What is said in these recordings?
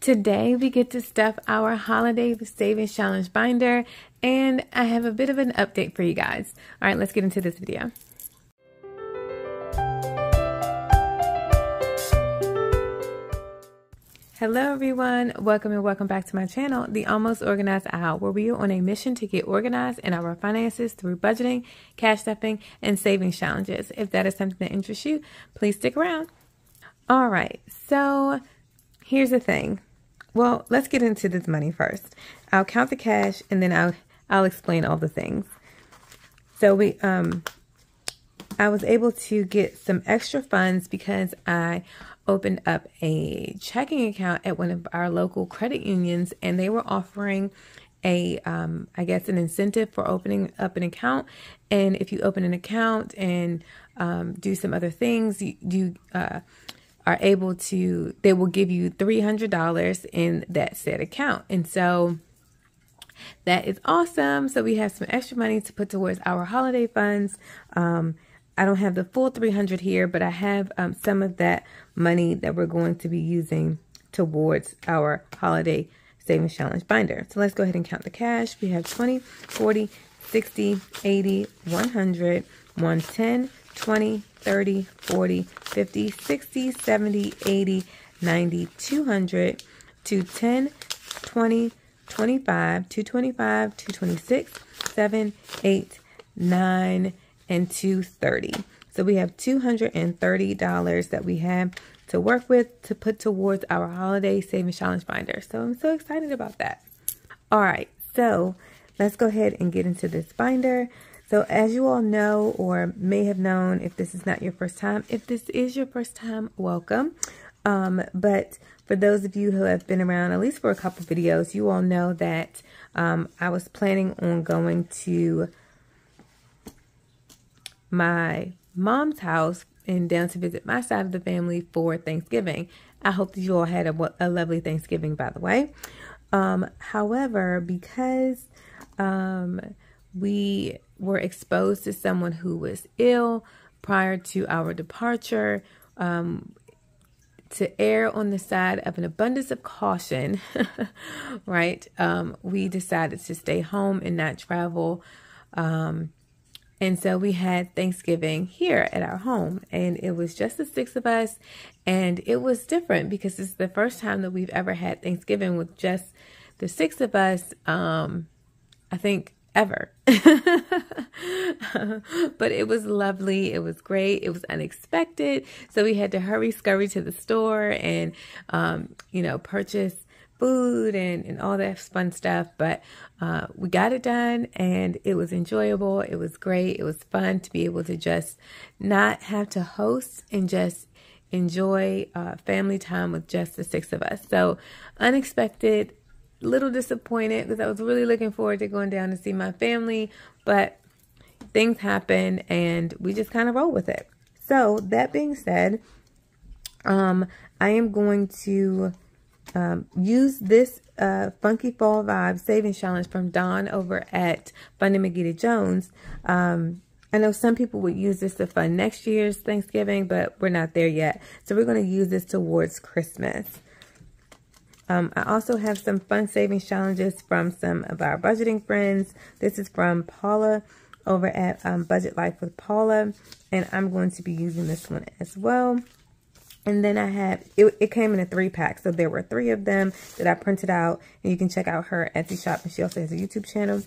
Today we get to stuff our holiday savings challenge binder and I have a bit of an update for you guys. All right, let's get into this video. Hello everyone, welcome and welcome back to my channel, The Almost Organized Owl, where we are on a mission to get organized in our finances through budgeting, cash stuffing, and savings challenges. If that is something that interests you, please stick around. All right, so here's the thing. Well, let's get into this money first. I'll count the cash and then I'll I'll explain all the things. So we um I was able to get some extra funds because I opened up a checking account at one of our local credit unions and they were offering a um, I guess an incentive for opening up an account and if you open an account and um, do some other things you, you uh, are able to they will give you $300 in that said account and so that is awesome so we have some extra money to put towards our holiday funds um, I don't have the full 300 here, but I have um, some of that money that we're going to be using towards our holiday savings challenge binder. So let's go ahead and count the cash. We have 20, 40, 60, 80, 100, 110, 20, 30, 40, 50, 60, 70, 80, 90, 200, 210, 20, 25, 225, 226, 7, 8, 9, and 230. So we have $230 that we have to work with to put towards our holiday savings challenge binder. So I'm so excited about that. All right, so let's go ahead and get into this binder. So as you all know or may have known if this is not your first time, if this is your first time, welcome. Um, but for those of you who have been around at least for a couple videos, you all know that um, I was planning on going to my mom's house and down to visit my side of the family for Thanksgiving. I hope that you all had a, a lovely Thanksgiving, by the way. Um, however, because um, we were exposed to someone who was ill prior to our departure, um, to err on the side of an abundance of caution, right? Um, we decided to stay home and not travel. Um, and so we had Thanksgiving here at our home, and it was just the six of us. And it was different because it's the first time that we've ever had Thanksgiving with just the six of us. Um, I think ever. but it was lovely. It was great. It was unexpected. So we had to hurry, scurry to the store and, um, you know, purchase food and, and all that fun stuff. But uh, we got it done and it was enjoyable. It was great. It was fun to be able to just not have to host and just enjoy uh, family time with just the six of us. So unexpected, little disappointed because I was really looking forward to going down to see my family, but things happen and we just kind of roll with it. So that being said, um, I am going to um, use this uh, Funky Fall Vibe Savings Challenge from Dawn over at Funding McGee Da Jones. Um, I know some people would use this to fund next year's Thanksgiving, but we're not there yet. So we're going to use this towards Christmas. Um, I also have some fun savings challenges from some of our budgeting friends. This is from Paula over at um, Budget Life with Paula. And I'm going to be using this one as well. And then I had, it, it came in a three pack. So there were three of them that I printed out. And you can check out her Etsy shop. And she also has a YouTube channel.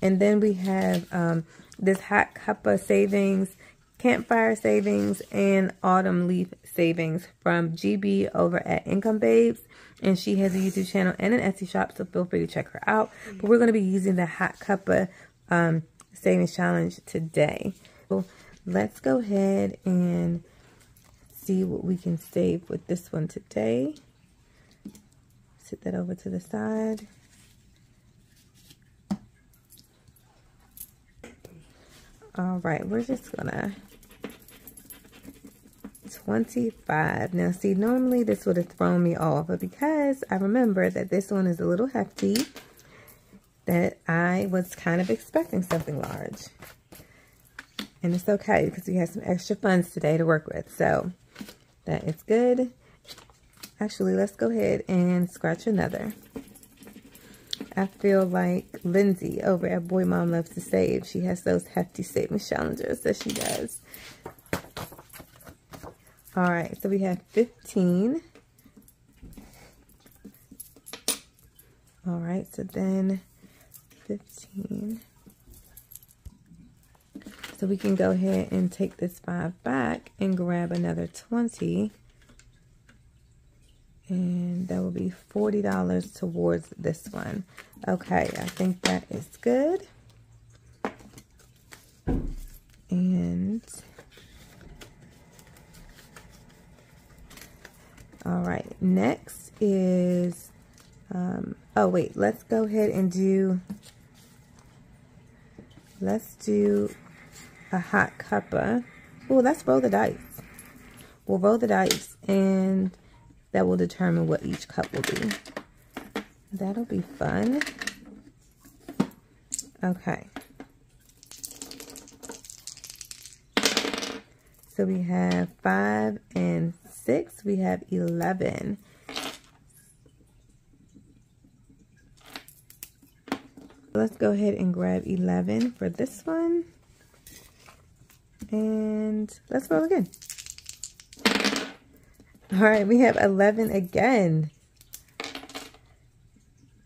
And then we have um, this Hot Cuppa Savings, Campfire Savings, and Autumn Leaf Savings from GB over at Income Babes. And she has a YouTube channel and an Etsy shop. So feel free to check her out. But we're going to be using the Hot Cuppa um, Savings Challenge today. So let's go ahead and see what we can save with this one today. Set that over to the side. All right, we're just gonna 25. Now, see, normally this would have thrown me off, but because I remember that this one is a little hefty, that I was kind of expecting something large. And it's okay because we have some extra funds today to work with. So, that is good. Actually, let's go ahead and scratch another. I feel like Lindsay over at Boy Mom Loves to Save. She has those hefty savings challenges that she does. All right, so we have 15. All right, so then 15. So we can go ahead and take this 5 back and grab another 20. And that will be $40 towards this one. Okay, I think that is good. And... All right, next is, um, oh wait, let's go ahead and do, let's do a hot cuppa. Oh, let's roll the dice. We'll roll the dice and that will determine what each cup will be. That'll be fun. Okay. So we have five and six. We have 11. Let's go ahead and grab 11 for this one. And let's roll again. All right, we have 11 again.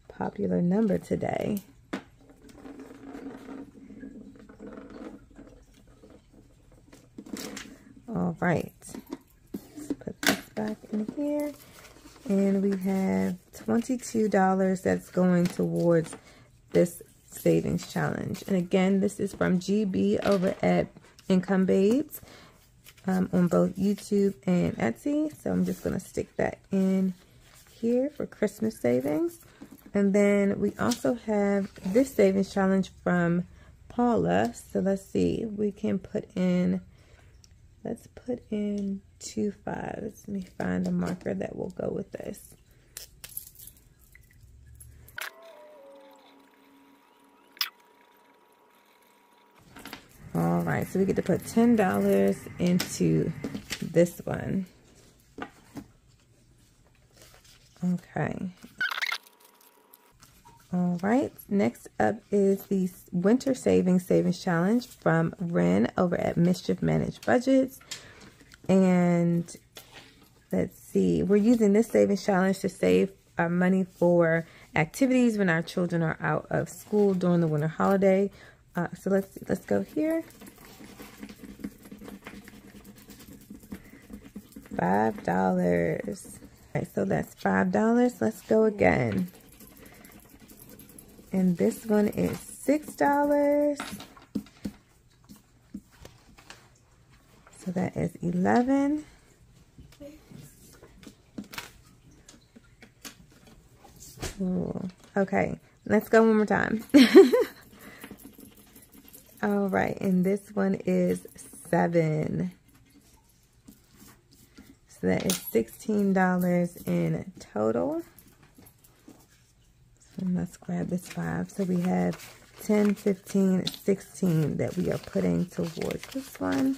Popular number today. All right. Let's put this back in here. And we have $22 that's going towards this savings challenge. And again, this is from GB over at Income Babes um, on both YouTube and Etsy. So I'm just going to stick that in here for Christmas savings. And then we also have this savings challenge from Paula. So let's see, we can put in, let's put in two fives. Let me find a marker that will go with this. All right, so we get to put $10 into this one. Okay. All right, next up is the Winter Savings Savings Challenge from Ren over at Mischief Managed Budgets. And let's see, we're using this savings challenge to save our money for activities when our children are out of school during the winter holiday. Uh, so let's let's go here. Five dollars. Okay, so that's five dollars. Let's go again. And this one is six dollars. So that is eleven. Ooh. Okay, let's go one more time. All right, and this one is seven. So that is $16 in total. So let's grab this five. So we have 10, 15, 16 that we are putting towards this one.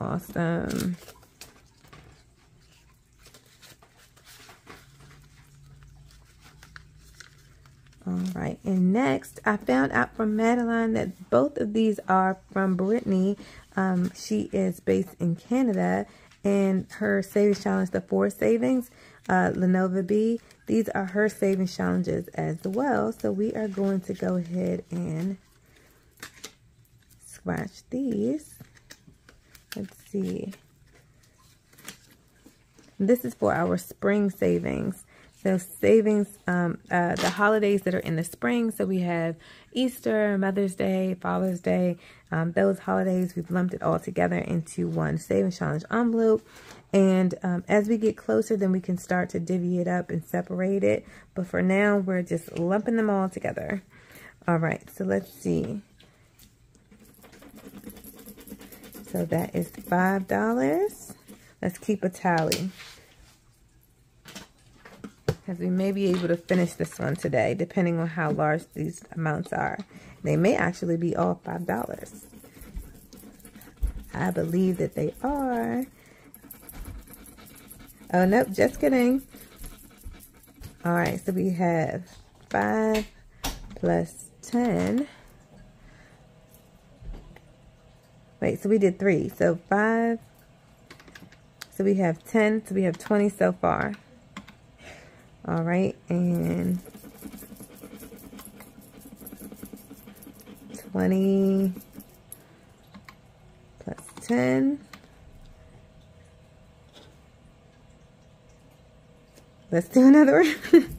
Awesome. All right, and next I found out from Madeline that both of these are from Brittany. Um, she is based in Canada, and her savings challenge, the four savings, uh, Lenovo B, these are her savings challenges as well. So we are going to go ahead and scratch these. Let's see. This is for our spring savings. So savings, um, uh, the holidays that are in the spring. So we have Easter, Mother's Day, Father's Day. Um, those holidays, we've lumped it all together into one savings challenge envelope. And um, as we get closer, then we can start to divvy it up and separate it. But for now, we're just lumping them all together. All right, so let's see. So that is $5. Let's keep a tally because we may be able to finish this one today, depending on how large these amounts are. They may actually be all $5. I believe that they are. Oh, nope, just kidding. All right, so we have 5 plus 10. Wait, so we did 3. So 5. So we have 10. So we have 20 so far. All right, and 20 plus 10. Let's do another one.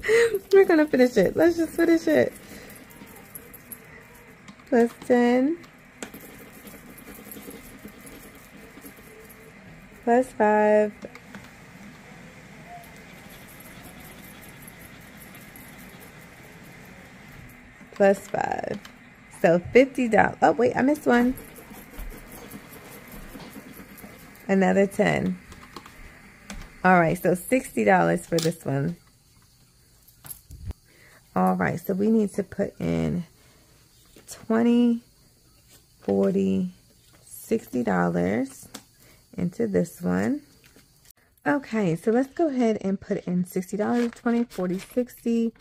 We're going to finish it. Let's just finish it. Plus 10. Plus 5. Plus 5. So $50. Oh, wait, I missed one. Another 10. All right, so $60 for this one. All right, so we need to put in 20, 40, $60 into this one. Okay, so let's go ahead and put in $60, 20, 40, 60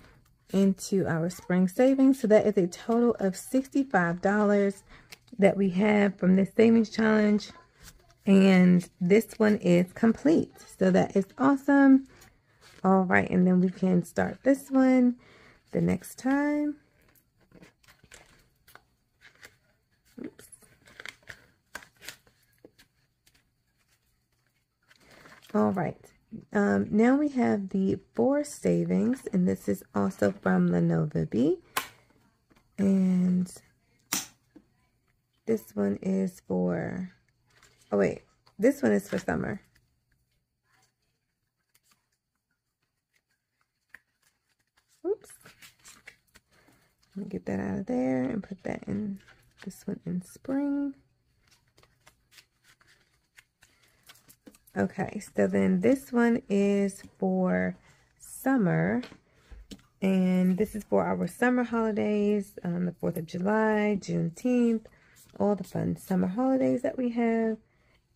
into our spring savings. So that is a total of $65 that we have from this savings challenge. And this one is complete. So that is awesome. All right, and then we can start this one the next time. Oops. All right. Um, now we have the four savings, and this is also from Lenovo B. And this one is for, oh wait, this one is for summer. Oops. Let me get that out of there and put that in, this one in spring. Okay, so then this one is for summer. And this is for our summer holidays, um, the 4th of July, Juneteenth, all the fun summer holidays that we have.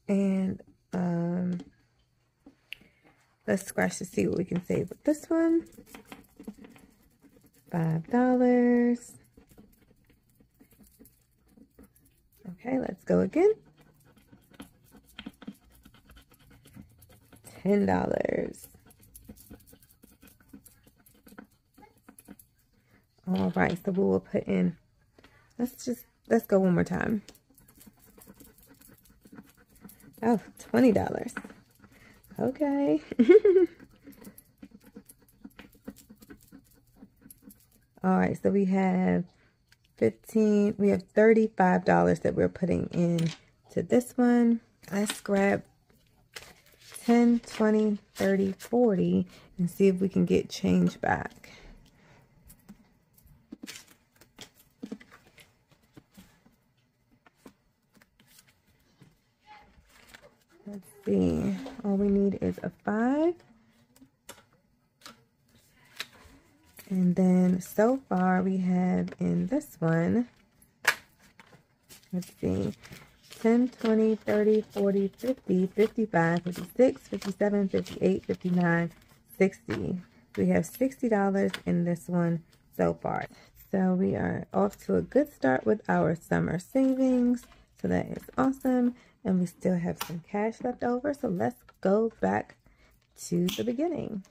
And um, let's scratch to see what we can save with this one. $5. Okay, let's go again. $10. All right, so we will put in, let's just, let's go one more time. Oh, $20. Okay. All right, so we have 15, we have $35 that we're putting in to this one. Let's grab 10, 20, 30, 40 and see if we can get change back. Let's see. All we need is a 5. And then so far we have in this one, let's see, 10, 20, 30, 40, 50, 55, 56, 57, 58, 59, 60. We have $60 in this one so far. So we are off to a good start with our summer savings. So that is awesome. And we still have some cash left over. So let's go back to the beginning.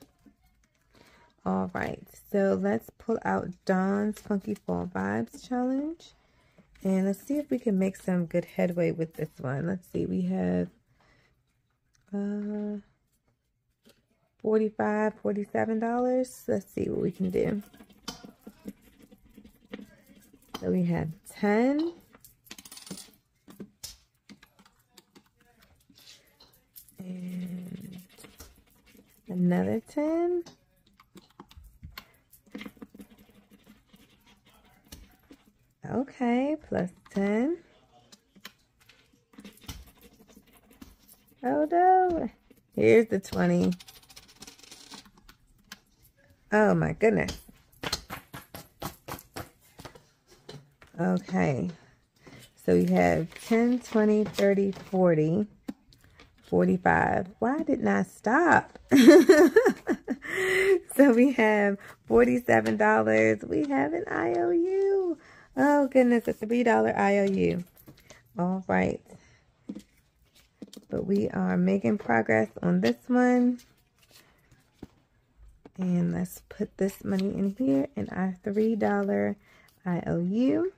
All right, so let's pull out Dawn's Funky Fall Vibes Challenge. And let's see if we can make some good headway with this one. Let's see, we have uh, $45, $47. Let's see what we can do. So we have 10. And another 10. Okay, plus 10. Oh no. Here's the 20. Oh my goodness. Okay. So we have 10, 20, 30, 40, 45. Why didn't I stop? so we have $47. We have an IOU. Oh, goodness, a $3 IOU. All right. But we are making progress on this one. And let's put this money in here in our $3 IOU.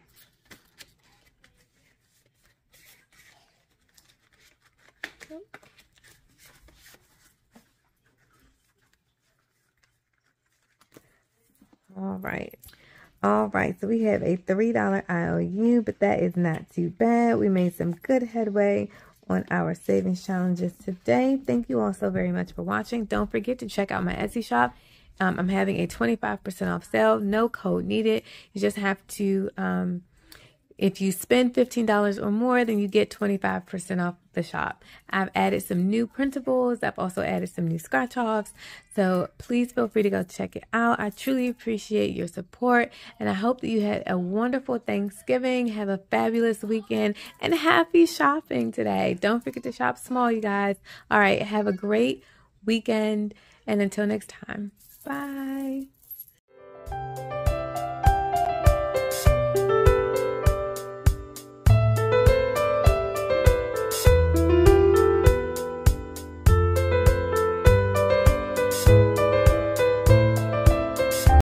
All right. All right, so we have a $3 IOU, but that is not too bad. We made some good headway on our savings challenges today. Thank you all so very much for watching. Don't forget to check out my Etsy shop. Um, I'm having a 25% off sale. No code needed. You just have to um, if you spend $15 or more, then you get 25% off the shop. I've added some new printables. I've also added some new scratch offs. So please feel free to go check it out. I truly appreciate your support and I hope that you had a wonderful Thanksgiving. Have a fabulous weekend and happy shopping today. Don't forget to shop small, you guys. All right. Have a great weekend and until next time. Bye.